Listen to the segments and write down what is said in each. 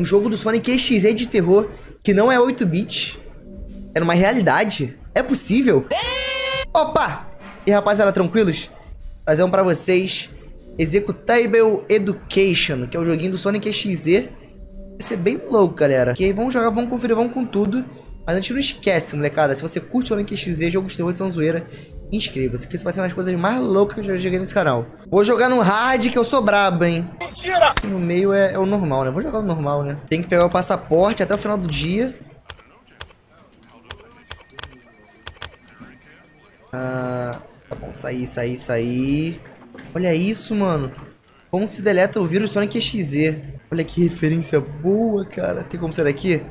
Um jogo do Sonic XZ de terror que não é 8-bit. É numa realidade. É possível? Opa! E rapaziada, tranquilos? Trazer um pra vocês Executable Education, que é o joguinho do Sonic XZ. Vai ser bem louco, galera. Ok, vamos jogar, vamos conferir, vamos com tudo. Mas a gente não esquece, molecada. Se você curte o Sonic XZ, jogo de terror de São Zoeira, inscreva-se, que isso vai ser uma das coisas mais loucas que eu já joguei nesse canal. Vou jogar no hard, que eu sou brabo, hein? Mentira! No meio é, é o normal, né? Vou jogar no normal, né? Tem que pegar o passaporte até o final do dia. Ah, tá bom, sair, sair, sair. Olha isso, mano. Como se deleta o vírus Sonic XZ. Olha que referência boa, cara. Tem como sair daqui?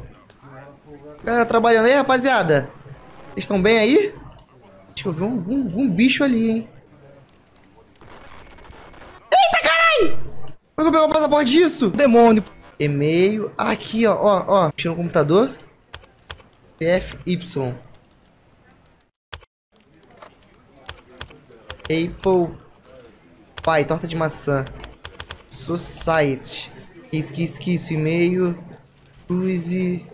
Galera trabalhando aí, rapaziada. Vocês estão bem aí? Acho que eu vi algum, algum bicho ali, hein? Eita, caralho! Como é que eu pego o passaporte disso? Demônio. E-mail. Ah, aqui, ó, ó, ó. Mexendo no computador. PFY. Apple Pai, torta de maçã. Society. Que isso, que isso, que isso. E-mail. Cruise.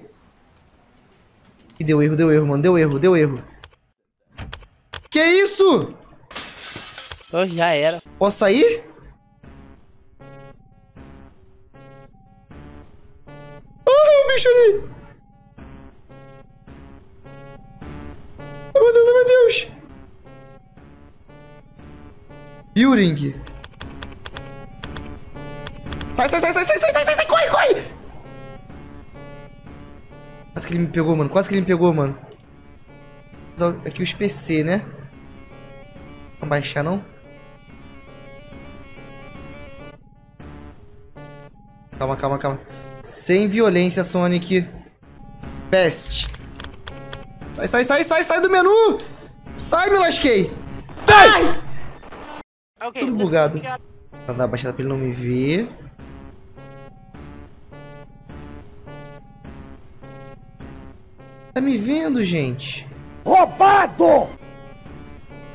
E deu erro, deu erro, mano. Deu erro, deu erro. Que isso? Oh, já era. Posso sair? Ah, o bicho ali. Oh, meu Deus, oh, meu Deus. Building. Sai, sai, sai, sai, sai, sai, sai, sai, sai, corre, corre! Quase que ele me pegou, mano. Quase que ele me pegou, mano. Aqui os PC, né? Não baixar, não? Calma, calma, calma. Sem violência, Sonic. Best. Sai, sai, sai, sai, sai do menu! Sai, me lasquei! Ai! Okay, Tudo bugado. Vou dar baixada pra ele não me ver. Tá me vendo, gente? Roubado!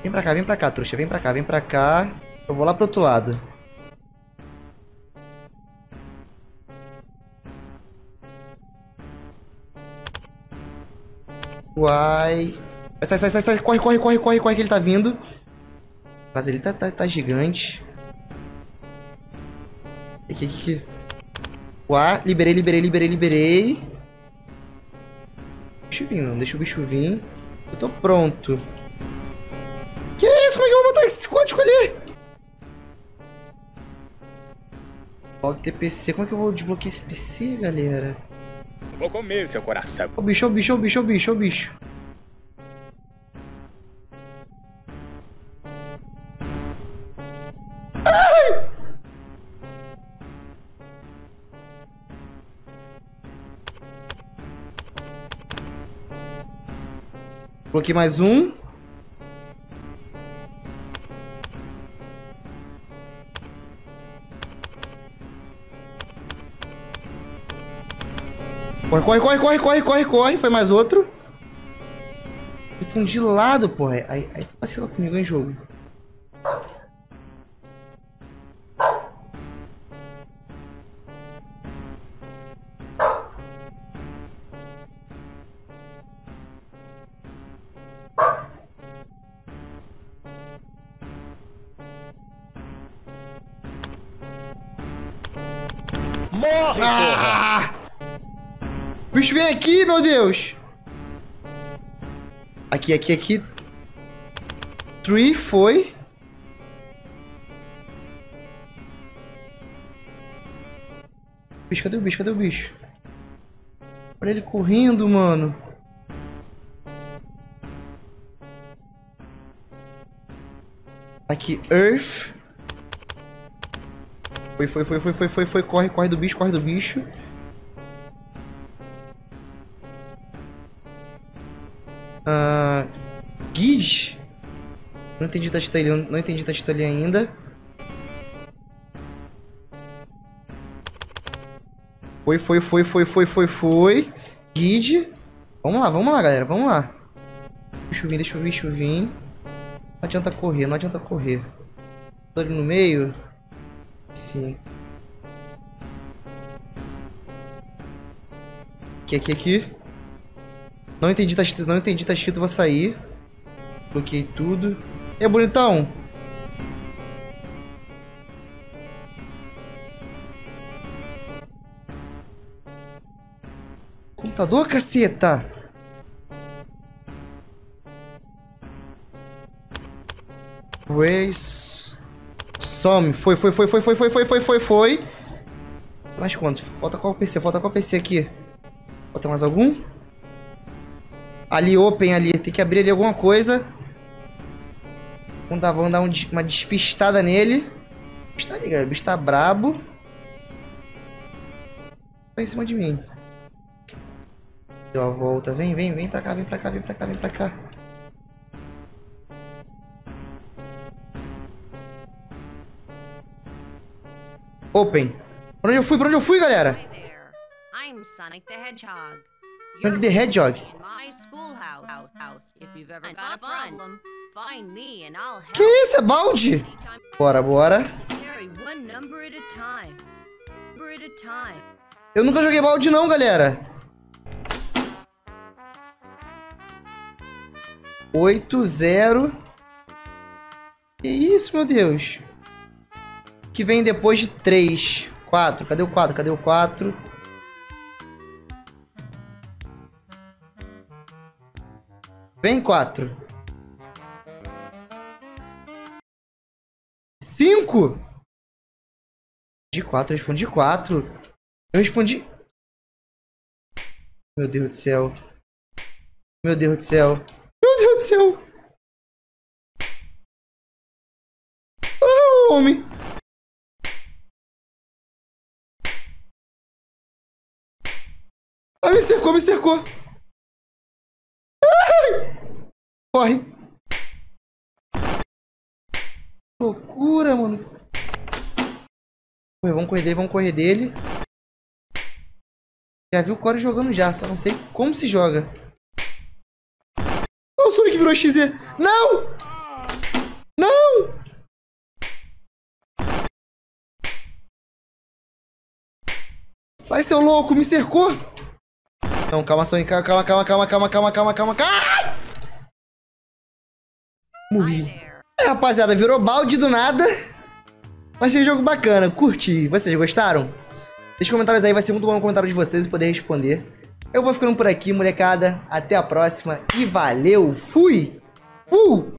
Vem pra cá, vem pra cá, trouxa. Vem pra cá, vem pra cá. Eu vou lá pro outro lado. Uai. Sai, sai, sai, sai. Corre, corre, corre, corre, corre que ele tá vindo. Mas ele tá, tá, tá gigante. Aqui, aqui, aqui. Uá, liberei, liberei, liberei, liberei. Bicho vindo, não deixa o bicho vir. Eu tô pronto. Que isso? Como é que eu vou botar esse código ali? Log TPC. Como é que eu vou desbloquear esse PC, galera? Vou comer seu coração. Ô bicho, ô bicho, ô bicho, ô bicho, ô bicho. Coloquei mais um. Corre, corre, corre, corre, corre, corre, corre. Foi mais outro. Estão de lado, porra. Aí, aí tu vacila comigo em jogo. Morre, ah! O bicho vem aqui, meu Deus! Aqui, aqui, aqui. Tree foi. Bicho, cadê o bicho? Cadê o bicho? Olha ele correndo, mano. Aqui, Earth. Foi, foi, foi, foi, foi, foi, foi. Corre, corre do bicho, corre do bicho. Ah, Guide. Não entendi Tachita ali, não entendi ali ainda. Foi, foi, foi, foi, foi, foi, foi. Guide. Vamos lá, vamos lá, galera, vamos lá. Deixa eu vir, deixa eu vir, deixa eu vir. Não adianta correr, não adianta correr. Tô ali no meio. Sim. Aqui, aqui, aqui. Não entendi, tá escrito, não entendi, tá escrito, vou sair. Bloqueei tudo. Aí, bonitão? Computador, caceta! Race. Some. Foi, foi, foi, foi, foi, foi, foi, foi, foi, foi. Mais quantos? Falta qual PC? Falta qual PC aqui? Falta mais algum? Ali, open ali. Tem que abrir ali alguma coisa. Vamos dar, vamos dar um, uma despistada nele. O bicho tá ligado, o bicho tá brabo. Vai em cima de mim. Deu a volta. Vem, vem, vem pra cá, vem pra cá, vem pra cá, vem pra cá. Open. Pra onde eu fui? Pra onde eu fui, galera? I'm Sonic the Hedgehog. Sonic the Hedgehog. Que isso? É balde? Bora, bora. Eu nunca joguei balde não, galera. Oito, zero. Que isso, meu Deus. Que vem depois de três. Quatro. Cadê o quatro? Cadê o quatro? Vem quatro. Cinco? De quatro, eu respondi quatro. Eu respondi. Meu Deus do céu. Meu Deus do céu. Meu Deus do céu. Ah, homem. Ah, me cercou, me cercou. Corre. Loucura, mano. Vamos correr dele, vamos correr dele. Já vi o Core jogando já, só não sei como se joga. Oh, o Sonic virou XZ. Não! Não! Sai, seu louco, me cercou. Não, calma, Sonic, calma, calma, calma, calma, calma, calma, calma, calma. Ai! Morri. É, rapaziada, virou balde do nada. Mas é um jogo bacana, curti. Vocês gostaram? Deixa comentários aí, vai ser muito bom o comentário de vocês e poder responder. Eu vou ficando por aqui, molecada. Até a próxima e valeu! Fui! Uh!